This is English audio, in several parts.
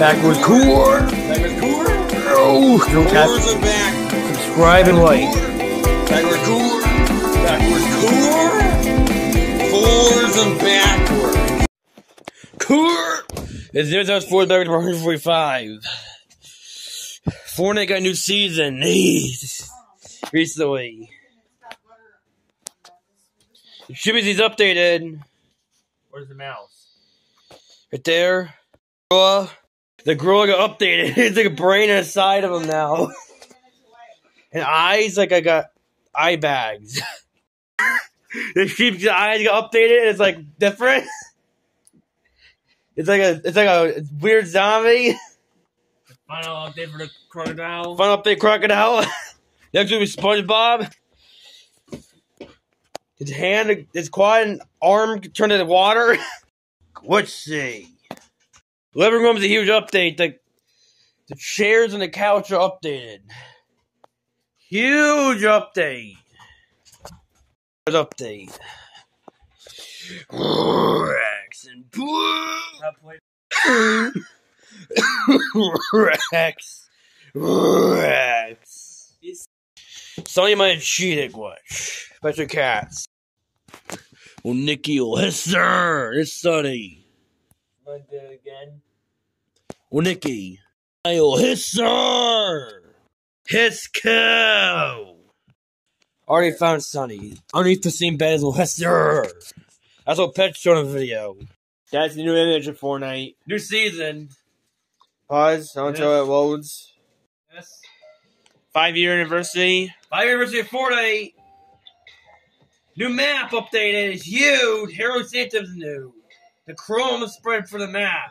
Backward core. Backward core. Oh, don't Cores back. subscribe and like. Backward core. Backward core. Fours and backward. Core. It's zero zero four back to 145. Fortnite got a new season. Recently. Shibby's updated. Where's the mouse? Right there. Gorilla. The gorilla got updated. It's like a brain inside of him now. And eyes, like I got eye bags. the sheep's eyes got updated. It's like different. It's like a, it's like a weird zombie. Final update for the crocodile. Fun update, crocodile. Next will be SpongeBob. His hand, his quad and arm turned into water. Let's see. Living room's a huge update. The, the chairs and the couch are updated. Huge update. Update. Rex and. Rex. Rex. Sonny might have cheated, watch. Especially cats. Well, Nikki will hiss her. It's Sonny. Want to do it again? Well, Nicky. I'll hiss her. Hiss cow. Already found Sonny. Underneath the same bed as will hiss her. That's what Pet's showed in the video. That's the new image of Fortnite. New season. Pause until it loads. Yes. Five year anniversary. Five year anniversary of Fortnite. New map updated. It's huge. Hero Santa's new. The Chrome spread for the map.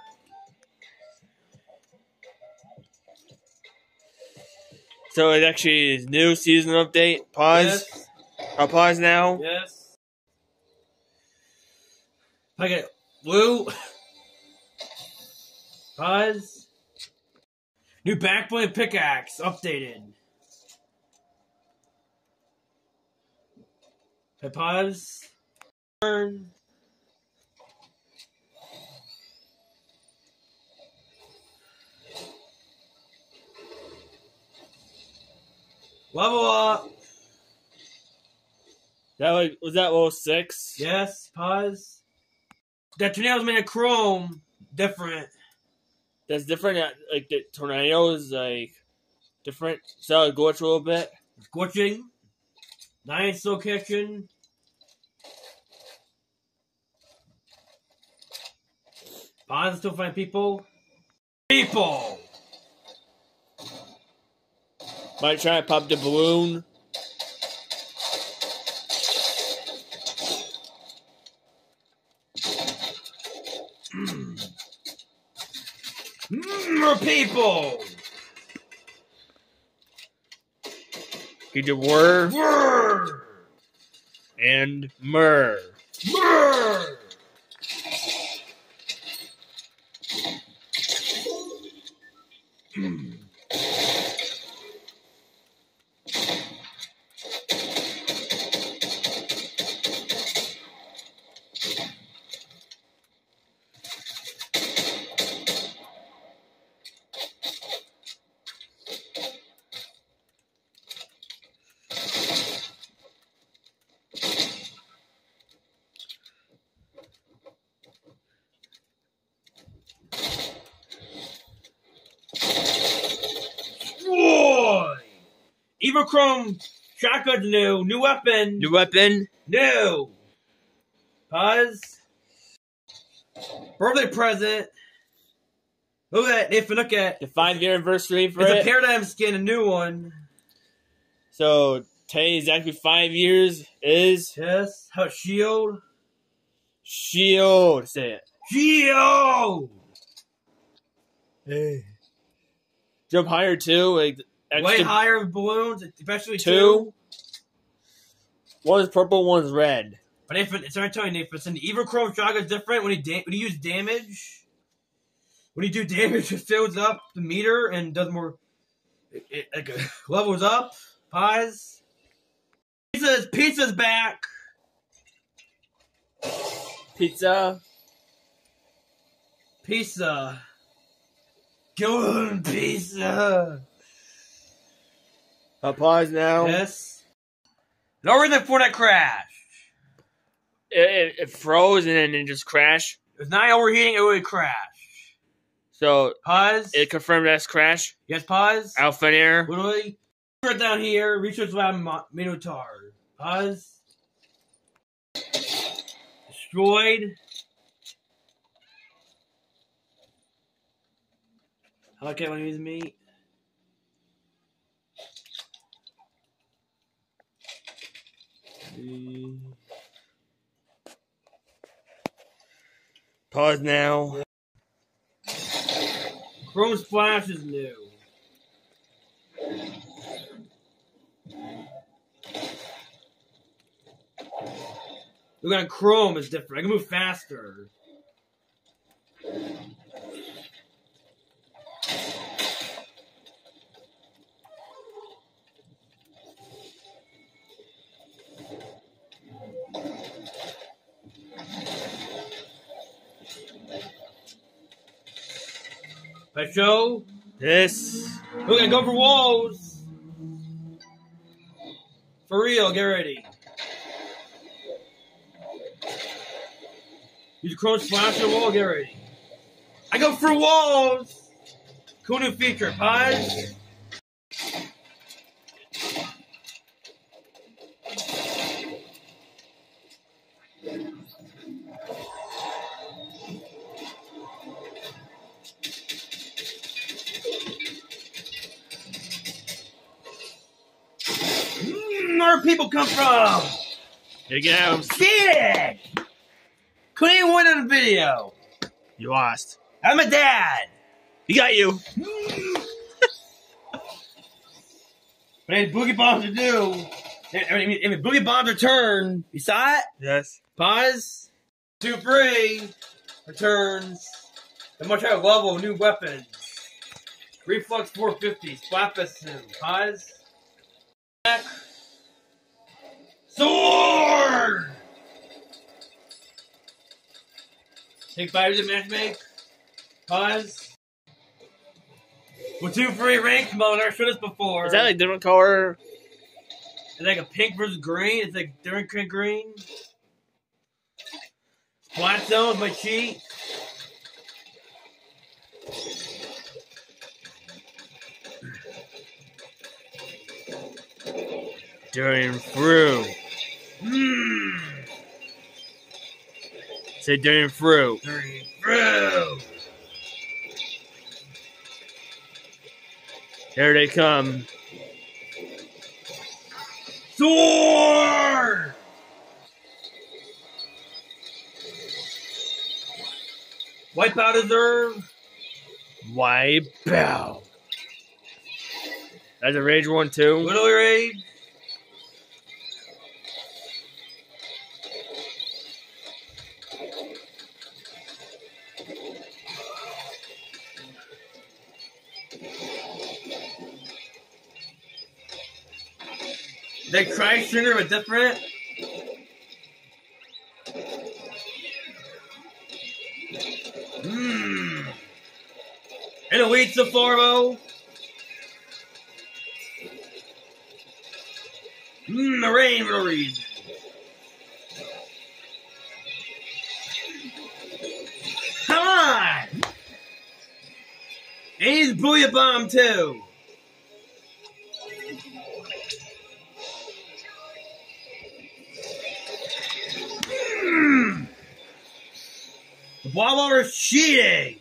So it actually is new season update. Pause. I'll pause now. Yes. I get blue. Pause. New backblade pickaxe updated. I pause. Turn. Level up. That was, was that level six? Yes, pause. That tornado's made of chrome. Different. That's different. Like the tornado is like different. So it glitch a little bit. Scorching. Nice slow kitchen. Pause still find people. People! Might try to pop the balloon. Hmm, more people! Get the whir Whirr! and myrrh. Whirr! Evil Chrome shotgun's new. New weapon. New weapon. New. Pause. Birthday present. Look at if you look at The five year anniversary for it's a paradigm skin, a new one. so today is actually five years. Is Yes. How shield? shield. Say it. Shield. Hey. Jump higher too. Like Way extra higher with balloons, especially two. two. One is purple. one's red. But if it, it's already telling you if it's an evil chrome shotgun is different when he da- when you use damage. When you do damage, it fills up the meter and does more. It, it, like uh, levels up. Pies. Pizza's pizza's back. Pizza. Pizza. Golden pizza. Uh, pause now. Yes. No reason for that crash. It, it, it froze and then it just crashed. It was not overheating, it would crash. So Pause. it confirmed that's crash. yes, pause. Alpha air. Literally. Right down here, research lab Mo- Minotaur. Pause. Destroyed. Okay, want to use meat? Pause now. Chrome Splash is new. Look at Chrome is different. I can move faster. I show. This. We're gonna go for walls. For real, get ready. Use cross Splash on wall, get ready. I go for walls! Cool new feature, pause. Where people come from? Here you go. Shit! Couldn't even win in the video. You lost. I'm a dad. He got you. But any boogie bombs to do. I mean, if boogie bombs return, you saw it? Yes. Pause. Two free returns. A much higher level of new weapons. Reflux 450, Splat Fest 2. Pause. Back. Sword! Take five to match make. Pause. With two free rank mode, I showed this before. Is that like different color? It's like a pink versus green. It's like different kind of green. Splat zone is my cheat. During through. Mmm. Say through. Green through. Here they come. Sword! Wipeout Reserve. Wipe out. That's a rage one too. Little Raid. They cry sugar but different. Mmm. And a wheat Safarmo. Mmm, the rain reason. Come on! And he's Booyah Bomb too. Wawa cheating.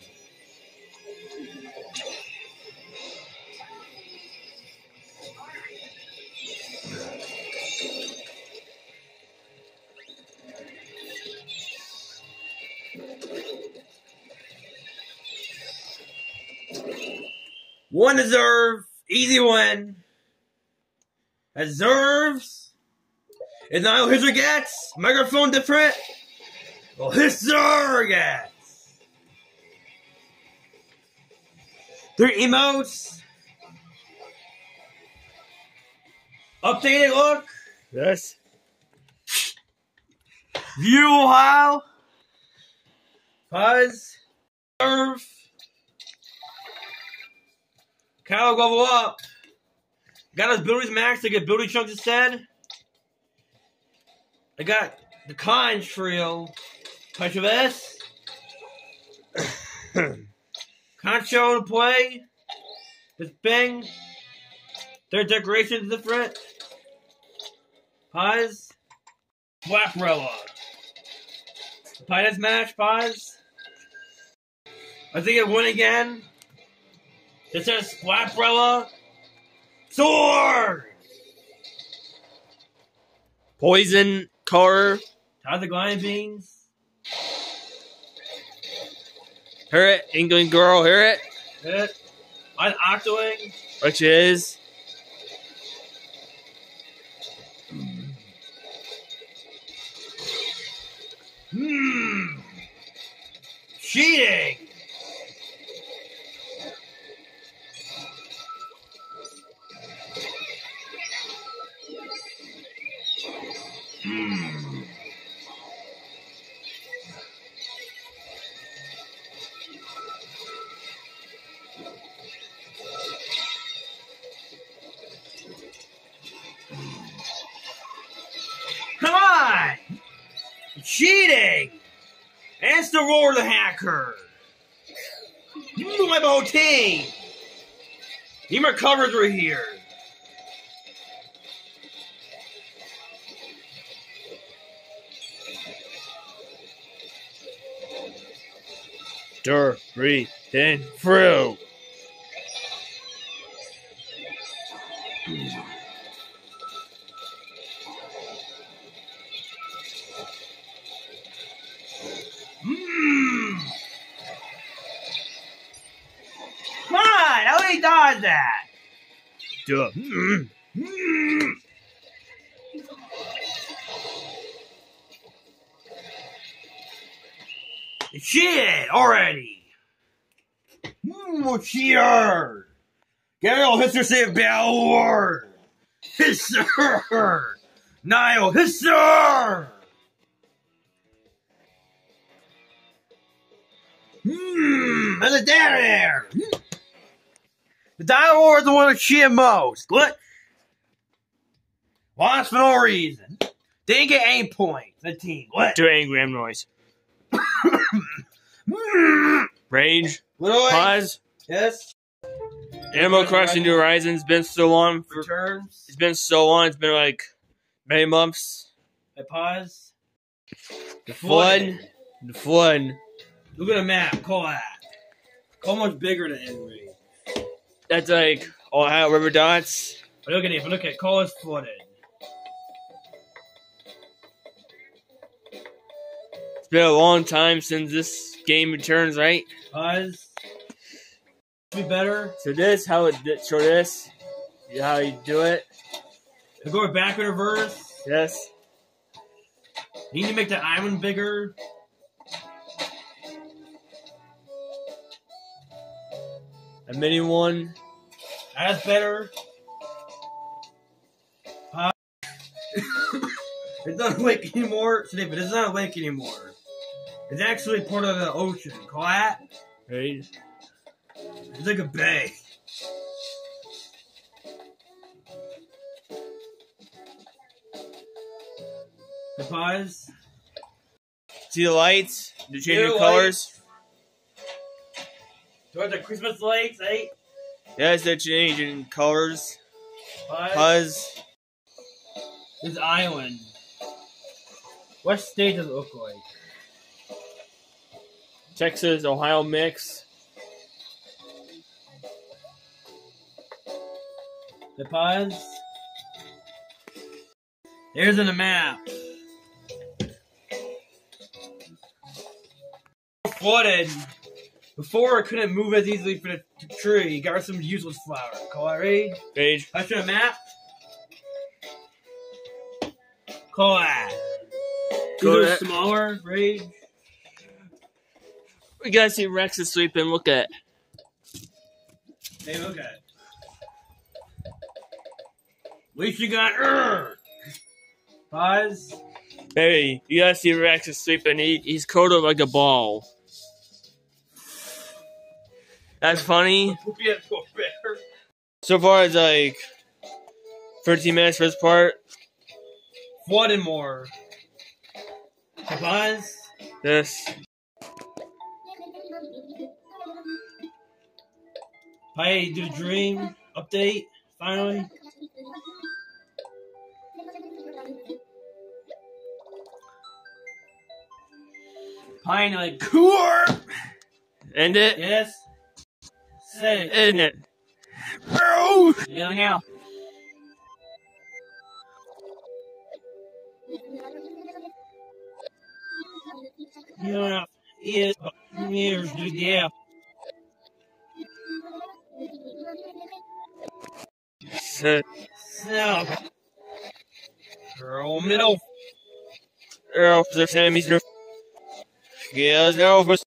One deserve, easy win. Deserves. Is now how Hizer gets. Microphone different. Well, Hizer gets. Three emotes. Updated look. Yes. View Ohio. Pause. Serve. Kyle level up. Got his abilities maxed to get ability chunks instead. I got the Con Trio. Touch of S. Concho to play. This Bing. Their decoration is different. Pause. Flaprella. Pie match, pies. I think it win again. It says Flaprella. Sword! Poison car. Tie the Glide Beans. Hear it, England girl. Hear it. Hit. On Octoling. Which is Hmm. Cheating. Cheating! That's the roar of the hacker! You My whole team! Need more coverage right here. Dur, Re, Mm. Mmm! Shit already! Mmm, cheater! Get all Hisser save Balor! Hisser! Nile Hisser! Mmm, there's a down there! The is the one that cheated most. What? Lost for no reason. Didn't get aim points. The team. What? Do angry M noise. Rage. Little Pause. Yes. Animal Crossing New Horizons been so long. For, Returns. it's been so long. It's been like many months. I pause. The flood. The flood. Look at the map. Call that. Call much bigger than Henry. That's like Ohio River Dots. But look at it. But look at is flooded. It's been a long time since this game returns, right? Pause. Be better. So this, how it show this, how you do it. Go back in reverse. Yes. You Need to make the island bigger. A mini one. That's better. Uh, it's not awake anymore. Today, but it's not awake anymore. It's actually part of the ocean. Call that? Right. It's like a bay. The pause. See the lights? They change Yeah, the light. Colors. Do I have the Christmas lights, eh? Yes, they're changing colors. Pause. Pause. This island. What state does it look like? Texas, Ohio mix. The pause. There's in the map. Flooded. Before, I couldn't move as easily for the t- tree. Got some useless flower. Call it read. Page. Touch the map. Call that. Go Go to- smaller. Rage. We gotta see Rex is sleeping. Look at. Hey, look at it. At least you got Urgh. Pause. Hey, you gotta see Rex is sleeping. He, he's coated like a ball. That's funny. Yeah, go bear. So far, it's like 13 minutes for this part. One and more. Buzz. This. I do the dream update finally. Finally, cool. End it. Yes. Say it. End it. Bro! Yeah, now. Yeah. Yes. Years, dude. Yeah. Sit. So. Girl, middle. Earl, the Sammy's roof. Yeah, no, but.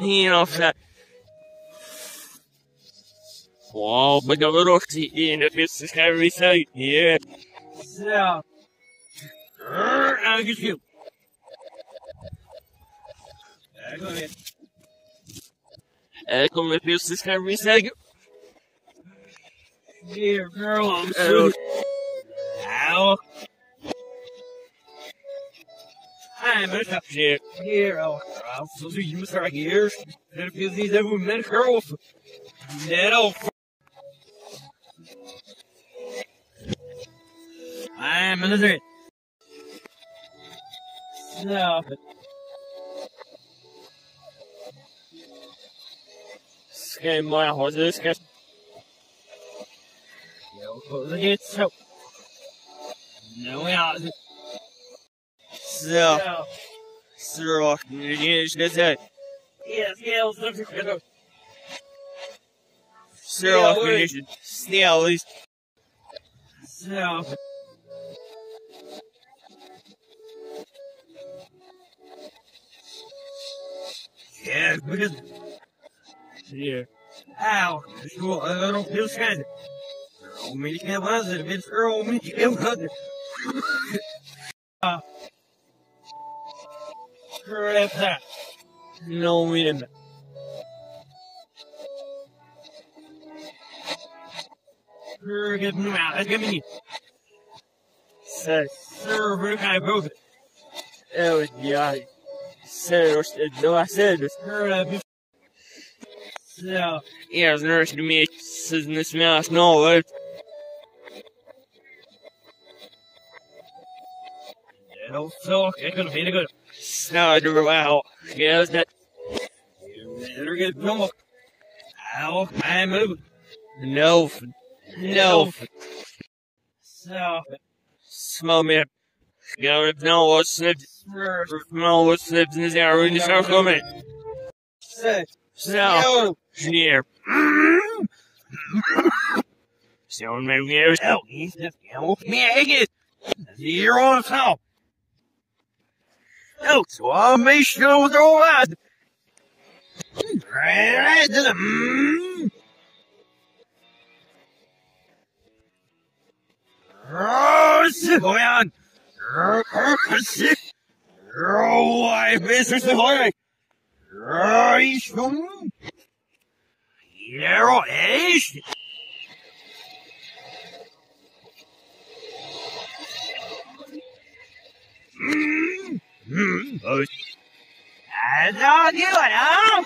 You know, that. Wow, but a little in the business every side. Yeah. So. I'll get you. Back on it. Echo the business every side. Here, girl, I'm so. Ow. I'm a tough shit. Here, I'll so you must start here. And if you see that woman, girl, that'll. I'm a lizard. So. Scan my horses. Scan. Look at so. No, out. So, So. so, yes. Yes, let's look at it. So. Still, scared. Oh, me can't was it. It's Earl, me can't was it. Uh, crap that. No, we didn't. Sure, get me out. That's me. Said, Sir, kind of both. oh, yeah. Said, or no, I said that be. So, Yeah, I was nursing me. Says in this mouse, no, what? it'll so, it could be the good. Now, wow. Yeah, that. Better get normal. Ow, I'm moving. No, no. So, Smell me. Yeah, no, what's slipped? Sir, No, what's slipped in this hour in this hour coming? say, So, here. So, maybe there's Oh, he's just yellow. Me, I get You're on top. Oh, so I'll make sure with all that. Right to the. Mm. Oh, shit, go on. Oh, shit. Oh, I miss her so hard. Oh. That's all you, huh?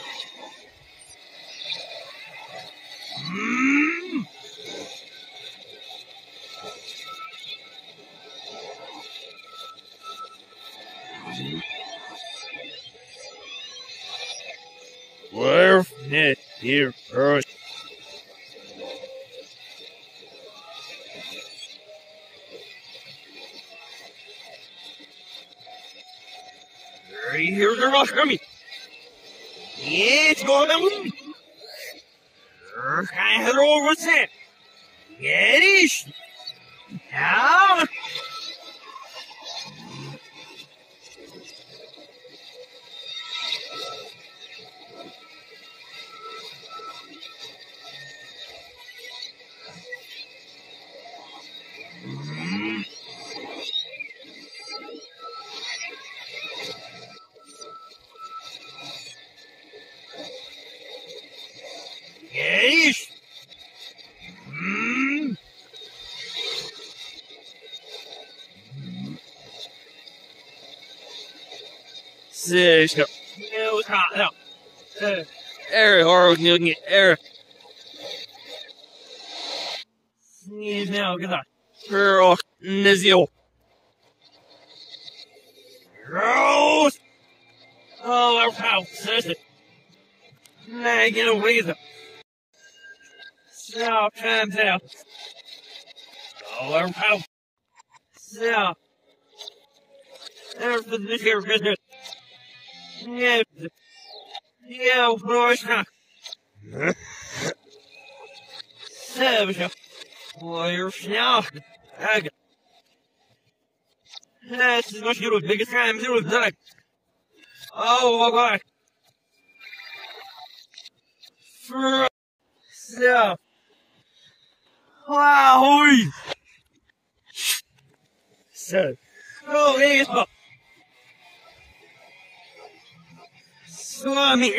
Mm. Where? Yeah, here, first. Here's the rush. Yeah, it's going down. I head over that? Get it. Now. Now? Uh, Eric, or looking at Eric. sneeze now, get on. Girl, Nizio. Gross! Oh, our house, says it. Nah, get away with it. Stop, calm down. Oh, our house. Stop. There's the this here business. Boys, huh? Savage. Boy, you're now. I got this is what you do. Biggest time you done. Oh, my God. For so. Wow, So, Oh, it's Swami.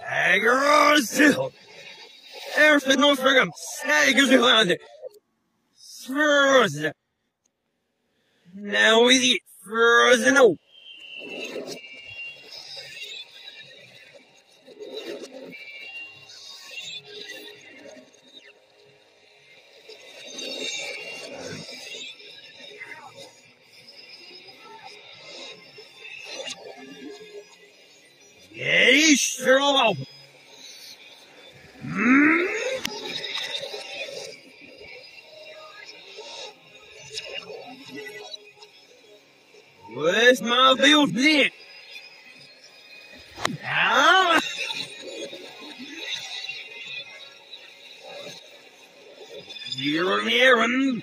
Staggeros. Everything no friggin' staggers around it. Frozen. Now we eat frozen oat. Mm. Where's my bills then? Ah! The errand.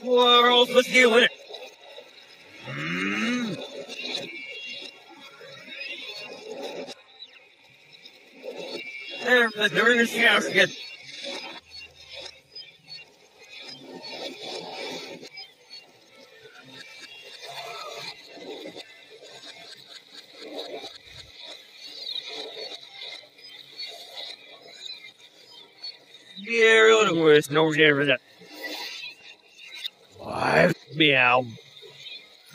What else was doing it? The shower again. Yeah, really worth no that. Why? Meow.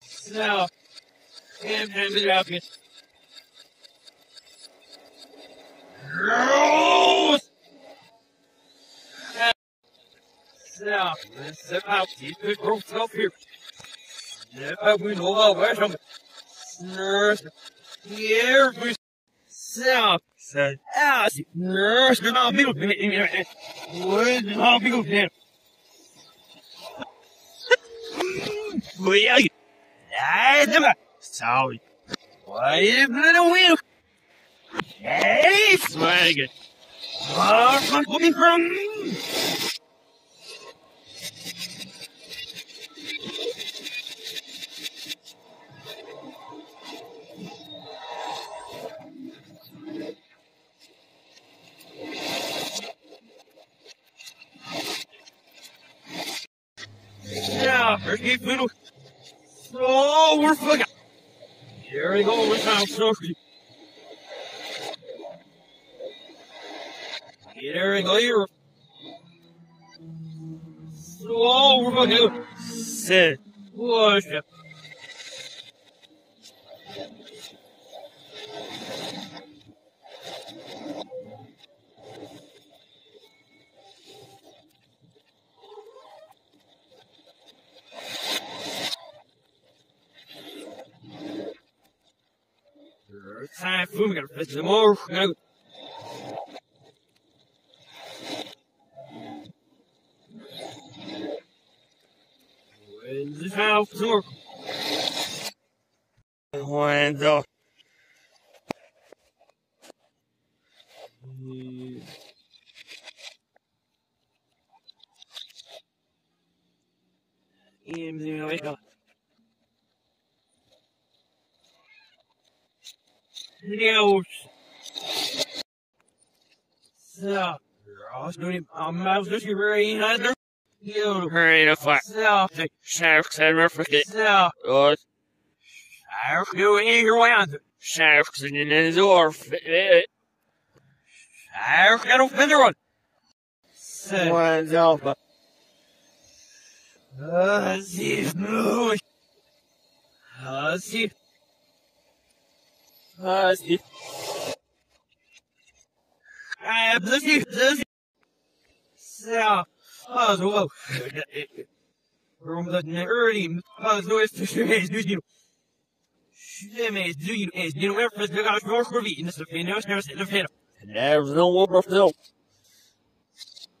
So, and and the outfit. Gross! So, let's step out, keep the growth up here. Out, we know about where some nurse. Here, we so, So, ah, nurse, there? we are. Hey, come Sorry. What is wheel? Hey, it. far from coming from. We go, we're now sorry. Here we go, here. Oh, we're. Sit. Worship. cypher, we gotta fetch them off, we gotta house, some more. I'm out of the rain. You. Hurry to fire. So, Sharks and Murphy. so, Or I'm doing your way on. sharks in his orf. I'm gonna feather one. So, Hands uh, see, no. Uh, see, Uh, see. I bless you, bless you. So, so, whoa. From the nerdy, so it's just, it's just, you know. Shemez, do you, is, you know, where for the gosh, more for me, in the stuff, you know, there's no fit. There's no more film.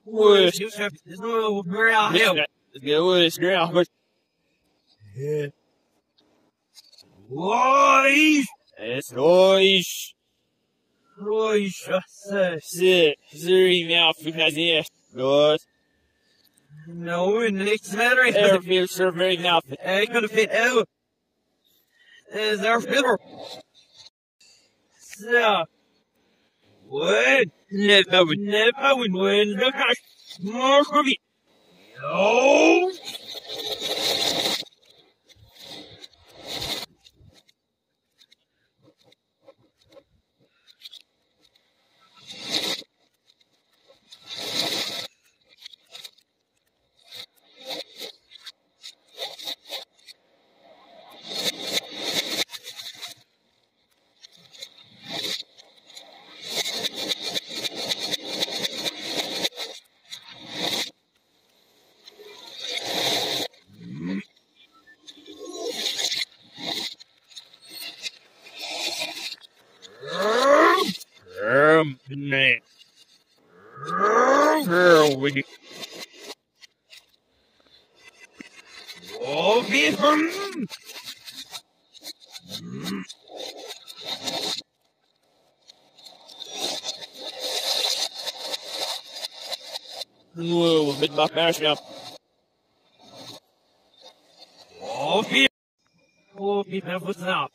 There's no, where I'll help. Get away, this girl. But Why? it's noise. Why, say, Sit. Three mouth because yes. Good. no, and it's matter, Air feels so very mouth. I could have fit out. Is our fiddle. So, what? Never. Never would win the cash. More for me. No. Um, nah. Girl, we Oh, be from. My passion up. Oh, be. Oh, be from now.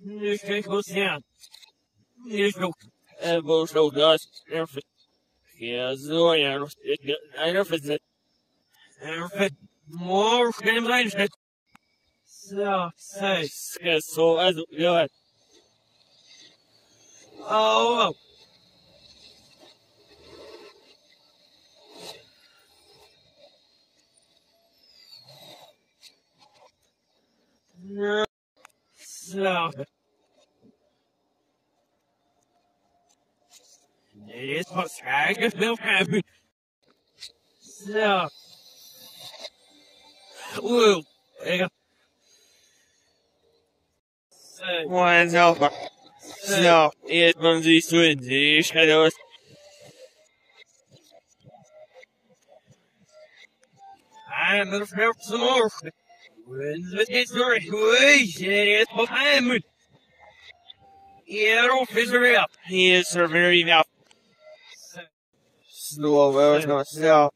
Nu ska vi gå sen. Nu ska Elbow, so dust. Yeah, so yeah. I nerf it. vi... More ska ni bli inställd. Så, säg. Ska så as good. Oh, oh. No. So. It is what's hanging will happen. So. Whoa. Yeah. So. It runs these twins, the shadows. I'm gonna smell some more. Is. Yeah. He is her very mouth. Slow, well, so.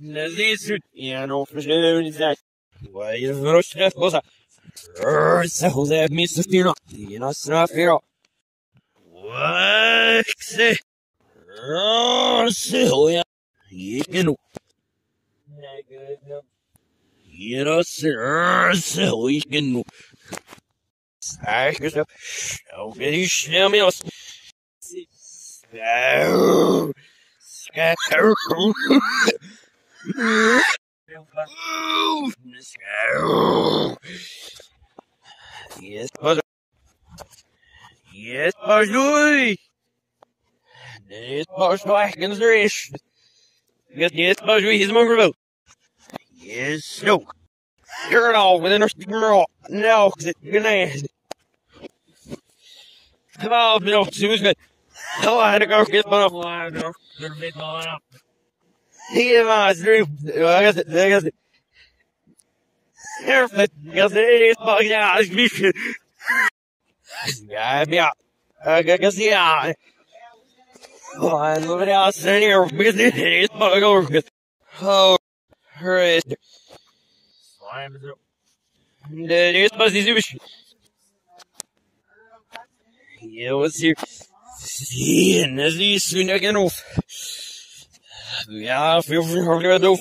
Nazis, Yeah, no, for is that. why you know, chef was a. So that Mr. Fino. You know, stuff here. What? Say. Oh, so yeah. You can. You know, sir, so you can. Ask yourself. Okay, you show me else. Scout. Scout. Scout. Yes, but. Yes, pardon. Yes, pardon. Ganz recht. Yes, yes, pardon. He's more vote. Yes, no. You're it all within our girl. No, cause it's gonna. Come on, Bill. She was good. Oh, I had to go get my. Oh, I to go get my. Stream. Jag kan se, jag kan se. Perfect. Jag kan se, ja, ich mich. Ja, ja. Jag kan se, ja. Fan, vad är det jag säger? Business, bara går. Oh, hurry. Slime through. Det är bara så Ja, what's your... See, this is soon again off. Ja, feel free to do